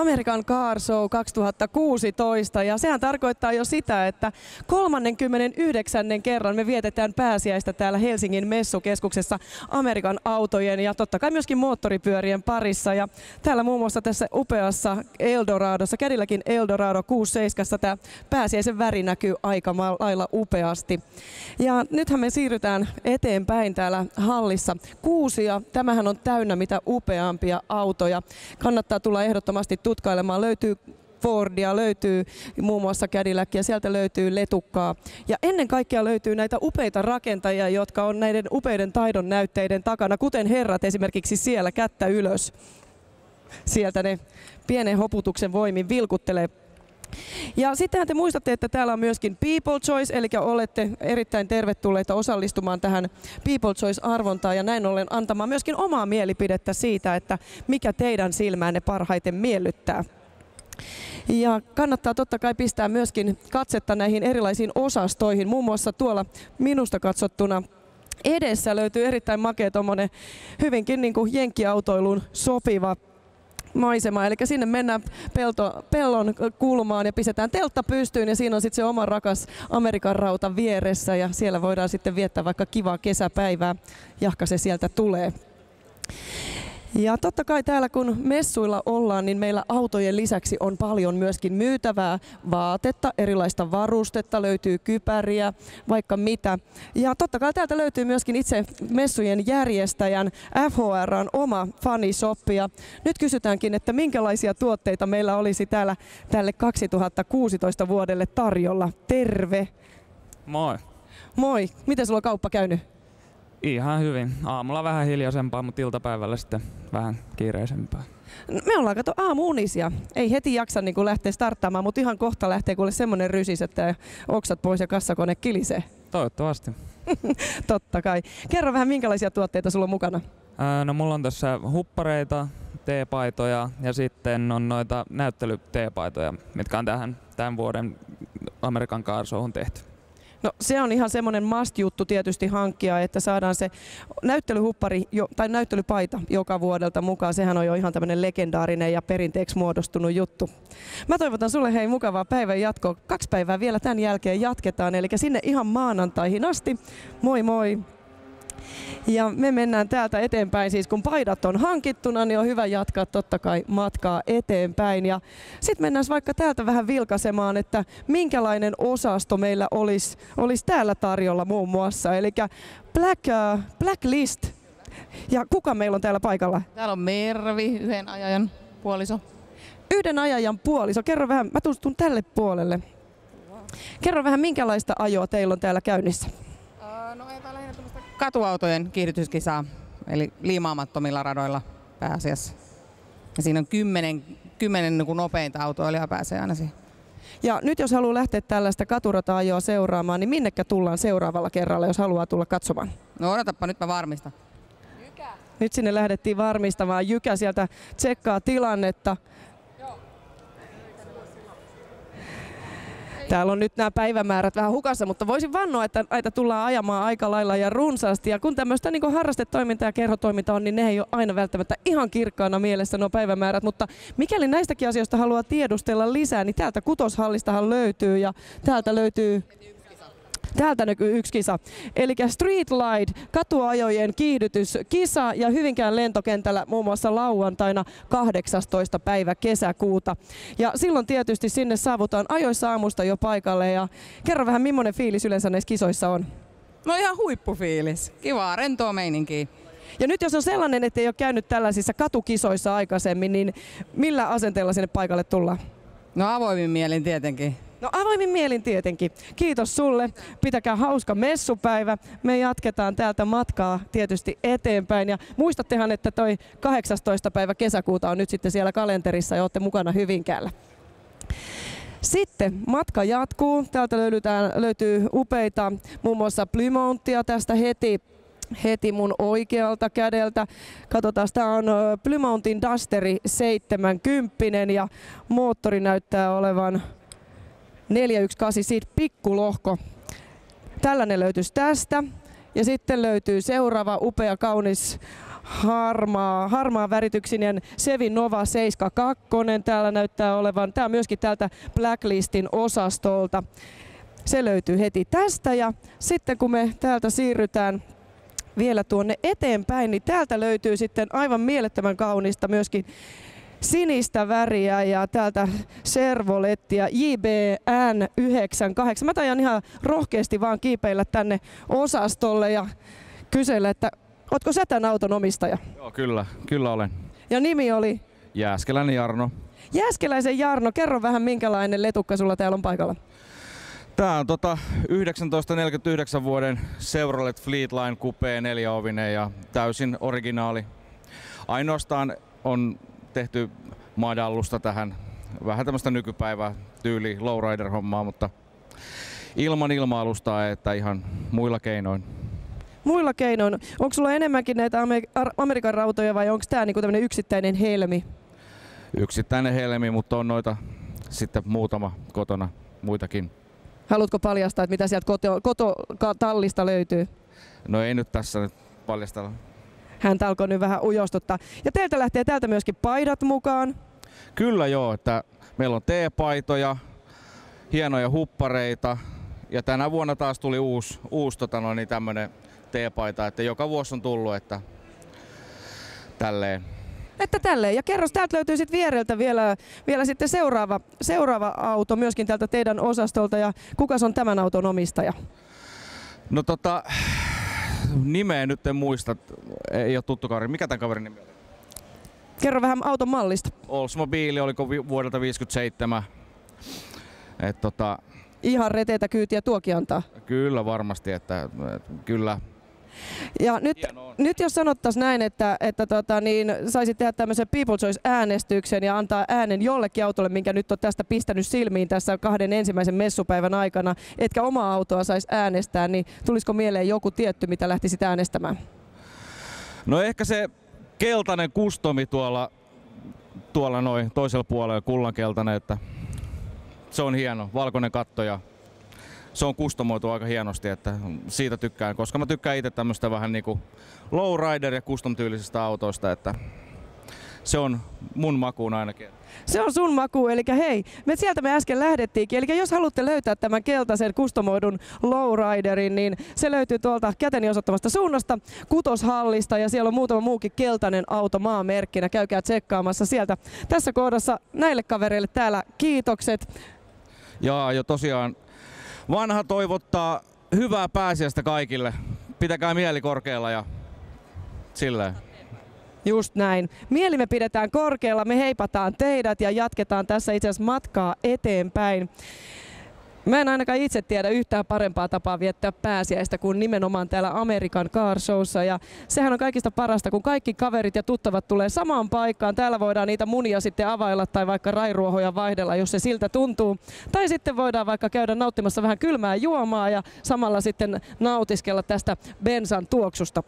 American Car Show 2016 ja sehän tarkoittaa jo sitä, että 39. kerran me vietetään pääsiäistä täällä Helsingin messukeskuksessa Amerikan autojen ja totta kai myöskin moottoripyörien parissa ja täällä muun muassa tässä upeassa Eldoradossa, Cadillacin Eldorado 67 tämä pääsiäisen väri näkyy aika lailla upeasti. Ja nythän me siirrytään eteenpäin täällä hallissa. Kuusia, tämähän on täynnä mitä upeampia autoja. Kannattaa tulla ehdottomasti tutkailemaan. Löytyy Fordia, löytyy muun muassa Cadillacia, sieltä löytyy letukkaa. Ja ennen kaikkea löytyy näitä upeita rakentajia, jotka on näiden upeiden taidon näytteiden takana, kuten herrat esimerkiksi siellä kättä ylös. Sieltä ne pienen hoputuksen voimin vilkuttelee ja sittenhän te muistatte, että täällä on myöskin People Choice, eli olette erittäin tervetulleita osallistumaan tähän People Choice-arvontaan ja näin ollen antamaan myöskin omaa mielipidettä siitä, että mikä teidän silmäänne parhaiten miellyttää. Ja kannattaa totta kai pistää myöskin katsetta näihin erilaisiin osastoihin, muun muassa tuolla minusta katsottuna edessä löytyy erittäin makea hyvinkin niin kuin jenkkiautoiluun sopiva maisema. Eli sinne mennään pelto, pellon kulmaan ja pistetään teltta pystyyn ja siinä on sitten se oma rakas Amerikan rauta vieressä ja siellä voidaan sitten viettää vaikka kivaa kesäpäivää, jahka se sieltä tulee. Ja totta kai täällä kun messuilla ollaan, niin meillä autojen lisäksi on paljon myöskin myytävää vaatetta, erilaista varustetta, löytyy kypäriä, vaikka mitä. Ja totta kai täältä löytyy myöskin itse messujen järjestäjän FHRn oma fanisoppi. Ja nyt kysytäänkin, että minkälaisia tuotteita meillä olisi täällä tälle 2016 vuodelle tarjolla. Terve! Moi! Moi! Miten sulla on kauppa käynyt? Ihan hyvin. Aamulla vähän hiljaisempaa, mutta iltapäivällä sitten vähän kiireisempää. Me ollaan kato aamuunisia. Ei heti jaksa niin lähteä starttaamaan, mutta ihan kohta lähtee kuule semmonen rysis, että oksat pois ja kassakone kilisee. Toivottavasti. Totta kai. Kerro vähän, minkälaisia tuotteita sulla on mukana? Ää, no mulla on tässä huppareita, teepaitoja ja sitten on noita näyttelyteepaitoja, mitkä on tähän tämän vuoden Amerikan Car tehty. No se on ihan semmoinen must-juttu tietysti hankkia, että saadaan se näyttelyhuppari jo, tai näyttelypaita joka vuodelta mukaan. Sehän on jo ihan tämmöinen legendaarinen ja perinteeksi muodostunut juttu. Mä toivotan sulle hei mukavaa päivän jatkoa. Kaksi päivää vielä tämän jälkeen jatketaan, eli sinne ihan maanantaihin asti. Moi moi! Ja me mennään täältä eteenpäin, siis kun paidat on hankittuna, niin on hyvä jatkaa totta kai matkaa eteenpäin. Ja sitten mennään vaikka täältä vähän vilkaisemaan, että minkälainen osasto meillä olisi, olisi täällä tarjolla muun muassa. Eli Black, uh, Blacklist. Ja kuka meillä on täällä paikalla? Täällä on Mervi, yhden ajajan puoliso. Yhden ajajan puoliso. Kerro vähän, mä tulen tälle puolelle. Kerro vähän, minkälaista ajoa teillä on täällä käynnissä? Uh, no ei lähinnä katuautojen kiihdytyskisaa, eli liimaamattomilla radoilla pääasiassa. Ja siinä on kymmenen, kymmenen niin nopeinta autoilijaa pääsee aina siihen. Ja nyt jos haluaa lähteä tällaista katurata-ajoa seuraamaan, niin minnekä tullaan seuraavalla kerralla, jos haluaa tulla katsomaan? No odotapa, nyt mä varmistan. Jykä. Nyt sinne lähdettiin varmistamaan. Jykä sieltä tsekkaa tilannetta. Täällä on nyt nämä päivämäärät vähän hukassa, mutta voisin vannoa, että näitä tullaan ajamaan aika lailla ja runsaasti. Ja kun tämmöistä niin harrastetoiminta ja kerhotoiminta on, niin ne ei ole aina välttämättä ihan kirkkaana mielessä nuo päivämäärät. Mutta mikäli näistäkin asioista haluaa tiedustella lisää, niin täältä Kutoshallistahan löytyy ja täältä löytyy Täältä näkyy yksi kisa. Eli Street Light, katuajojen kiihdytyskisa ja Hyvinkään lentokentällä muun muassa lauantaina 18. päivä kesäkuuta. Ja silloin tietysti sinne saavutaan ajoissa aamusta jo paikalle ja kerro vähän millainen fiilis yleensä näissä kisoissa on. No ihan huippufiilis. Kivaa, rentoa meininkiä. Ja nyt jos on sellainen, että ei ole käynyt tällaisissa katukisoissa aikaisemmin, niin millä asenteella sinne paikalle tullaan? No avoimin mielin tietenkin. No avoimin mielin tietenkin. Kiitos sulle. Pitäkää hauska messupäivä. Me jatketaan täältä matkaa tietysti eteenpäin. Ja muistattehan, että toi 18. päivä kesäkuuta on nyt sitten siellä kalenterissa ja olette mukana Hyvinkäällä. Sitten matka jatkuu. Täältä löydetään, löytyy upeita muun muassa Plymountia tästä heti heti mun oikealta kädeltä. Katsotaan, tämä on Plymountin Dusteri 70 ja moottori näyttää olevan 418 siitä pikkulohko. Tällainen löytyisi tästä. Ja sitten löytyy seuraava upea kaunis harmaa, harmaa värityksinen Sevi Nova 72. Täällä näyttää olevan, tämä on myöskin täältä Blacklistin osastolta. Se löytyy heti tästä ja sitten kun me täältä siirrytään vielä tuonne eteenpäin, niin täältä löytyy sitten aivan mielettömän kaunista myöskin sinistä väriä ja täältä Servolettia JBN 98. Mä tajan ihan rohkeasti vaan kiipeillä tänne osastolle ja kysellä, että ootko sä tämän auton omistaja? Joo, kyllä, kyllä olen. Ja nimi oli? Jääskeläinen Jarno. Jääskeläisen Jarno, kerro vähän minkälainen letukka sulla täällä on paikalla. Tää on tota 1949 vuoden Chevrolet Fleetline Coupe neljäovinen ja täysin originaali. Ainoastaan on tehty madallusta tähän. Vähän tämmöistä nykypäivää tyyli lowrider-hommaa, mutta ilman ilma-alustaa, että ihan muilla keinoin. Muilla keinoin. Onko sulla enemmänkin näitä Amerikan rautoja vai onko tämä niinku tämmöinen yksittäinen helmi? Yksittäinen helmi, mutta on noita sitten muutama kotona muitakin. Haluatko paljastaa, että mitä sieltä koto, löytyy? No ei nyt tässä nyt paljastella. Hän alkoi nyt vähän ujostuttaa. Ja teiltä lähtee täältä myöskin paidat mukaan. Kyllä joo, että meillä on teepaitoja, hienoja huppareita ja tänä vuonna taas tuli uusi, uusi tota noin, niin tämmönen teepaita, että joka vuosi on tullut, että tälleen. Että tälleen. Ja kerros, täältä löytyy sitten viereltä vielä, vielä sitten seuraava, seuraava auto myöskin täältä teidän osastolta. Ja kuka on tämän auton omistaja? No tota, nimeä nyt en muista. Ei ole tuttu kaveri. Mikä tämän kaverin nimi oli? Kerro vähän auton mallista. Oldsmobile, oliko vuodelta 57. Et tota, Ihan reteitä kyytiä tuokin antaa. Kyllä varmasti, että, että kyllä ja nyt, nyt jos sanottaisiin näin, että, että tota, niin saisit tehdä tämmöisen People Choice-äänestyksen ja antaa äänen jollekin autolle, minkä nyt on tästä pistänyt silmiin tässä kahden ensimmäisen messupäivän aikana, etkä omaa autoa saisi äänestää, niin tulisiko mieleen joku tietty, mitä lähtisit äänestämään? No ehkä se keltainen kustomi tuolla, tuolla noin toisella puolella, kullankeltainen, että se on hieno, valkoinen katto ja se on kustomoitu aika hienosti, että siitä tykkään, koska mä tykkään itse tämmöistä vähän niinku lowrider ja custom tyylisistä autoista, että se on mun makuun ainakin. Se on sun maku, eli hei, me sieltä me äsken lähdettiinkin. Eli jos haluatte löytää tämän keltaisen kustomoidun lowriderin, niin se löytyy tuolta käteni osoittamasta suunnasta kutoshallista ja siellä on muutama muukin keltainen auto maamerkkinä. Käykää tsekkaamassa sieltä. Tässä kohdassa näille kavereille täällä kiitokset. Ja, jo tosiaan vanha toivottaa hyvää pääsiäistä kaikille. Pitäkää mieli korkealla ja silleen. Just näin. Mieli me pidetään korkealla, me heipataan teidät ja jatketaan tässä itse asiassa matkaa eteenpäin. Mä en ainakaan itse tiedä yhtään parempaa tapaa viettää pääsiäistä kuin nimenomaan täällä Amerikan Car Showssa. Ja sehän on kaikista parasta, kun kaikki kaverit ja tuttavat tulee samaan paikkaan. Täällä voidaan niitä munia sitten availla tai vaikka rairuohoja vaihdella, jos se siltä tuntuu. Tai sitten voidaan vaikka käydä nauttimassa vähän kylmää juomaa ja samalla sitten nautiskella tästä bensan tuoksusta.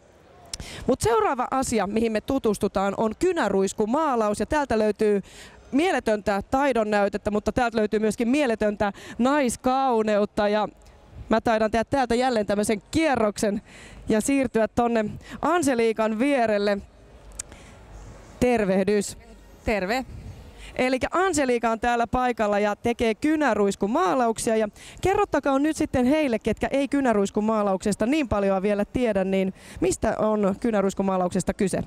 Mutta seuraava asia, mihin me tutustutaan, on kynäruiskumaalaus ja täältä löytyy mieletöntä taidon näytettä, mutta täältä löytyy myöskin mieletöntä naiskauneutta ja mä taidan tehdä täältä jälleen tämmöisen kierroksen ja siirtyä tonne Anseliikan vierelle. Tervehdys. Terve. Eli Angelika on täällä paikalla ja tekee kynäruiskumaalauksia. Ja kerrottakaa nyt sitten heille, ketkä ei kynäruiskumaalauksesta niin paljon vielä tiedä, niin mistä on kynäruiskumaalauksesta kyse?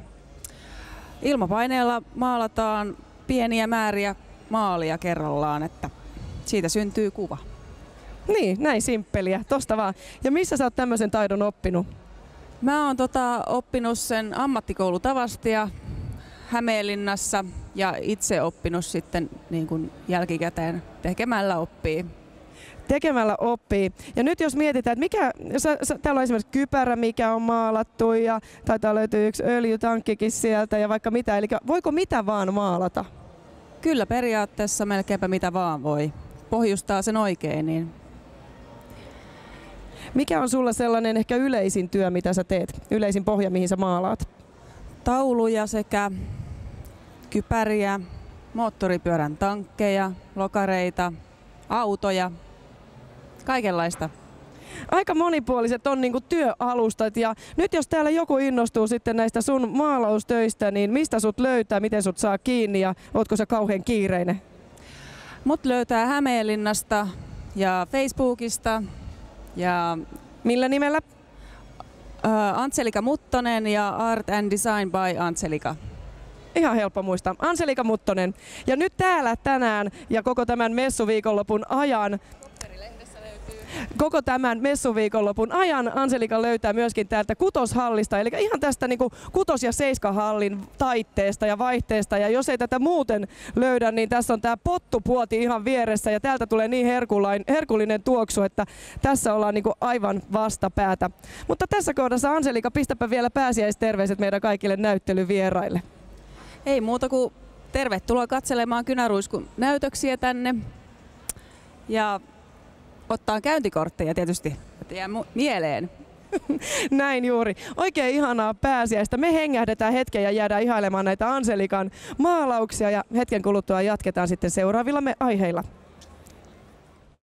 Ilmapaineella maalataan pieniä määriä maalia kerrallaan, että siitä syntyy kuva. Niin, näin simppeliä, tosta vaan. Ja missä sä oot tämmöisen taidon oppinut? Mä oon tota, oppinut sen ammattikoulutavasti ja Hämeenlinnassa ja itse oppinut sitten niin kuin jälkikäteen tekemällä oppii. Tekemällä oppii. Ja nyt jos mietitään, että mikä, sä, sä, täällä on esimerkiksi kypärä, mikä on maalattu ja taitaa löytyä yksi öljytankkikin sieltä ja vaikka mitä. Eli voiko mitä vaan maalata? Kyllä periaatteessa melkeinpä mitä vaan voi. Pohjustaa sen oikein, niin mikä on sulla sellainen ehkä yleisin työ, mitä sä teet? Yleisin pohja, mihin sä maalaat? Tauluja sekä kypäriä, moottoripyörän tankkeja, lokareita, autoja, kaikenlaista. aika monipuoliset on niinku työalustat ja nyt jos täällä joku innostuu sitten näistä sun maalaustöistä, niin mistä sut löytää, miten sut saa kiinni ja ootko sä kauhean kiireinen? Mut löytää Hämeenlinnasta ja Facebookista ja Millä nimellä? äh, Antselika Muttonen ja Art and Design by Antselika. Ihan helppo muistaa. Anselika Muttonen. Ja nyt täällä tänään ja koko tämän messuviikonlopun ajan Koko tämän messuviikonlopun ajan Anselika löytää myöskin täältä kutoshallista, eli ihan tästä niin kutos- ja seiskahallin taitteesta ja vaihteesta. Ja jos ei tätä muuten löydä, niin tässä on tämä pottupuoti ihan vieressä ja täältä tulee niin herkullinen tuoksu, että tässä ollaan niin aivan vastapäätä. Mutta tässä kohdassa Anselika, pistäpä vielä pääsiäisterveiset meidän kaikille näyttelyvieraille. Ei muuta kuin tervetuloa katselemaan kynäruiskun näytöksiä tänne. Ja ottaa käyntikortteja tietysti, jää mieleen. Näin juuri. Oikein ihanaa pääsiäistä. Me hengähdetään hetken ja jäädään ihailemaan näitä Anselikan maalauksia ja hetken kuluttua jatketaan sitten seuraavilla me aiheilla.